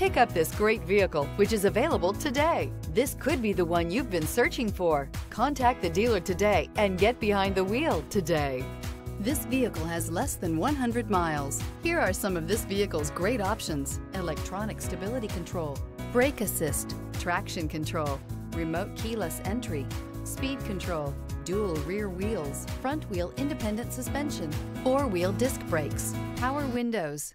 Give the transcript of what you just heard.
Pick up this great vehicle, which is available today. This could be the one you've been searching for. Contact the dealer today and get behind the wheel today. This vehicle has less than 100 miles. Here are some of this vehicle's great options. Electronic stability control, brake assist, traction control, remote keyless entry, speed control, dual rear wheels, front wheel independent suspension, four wheel disc brakes, power windows.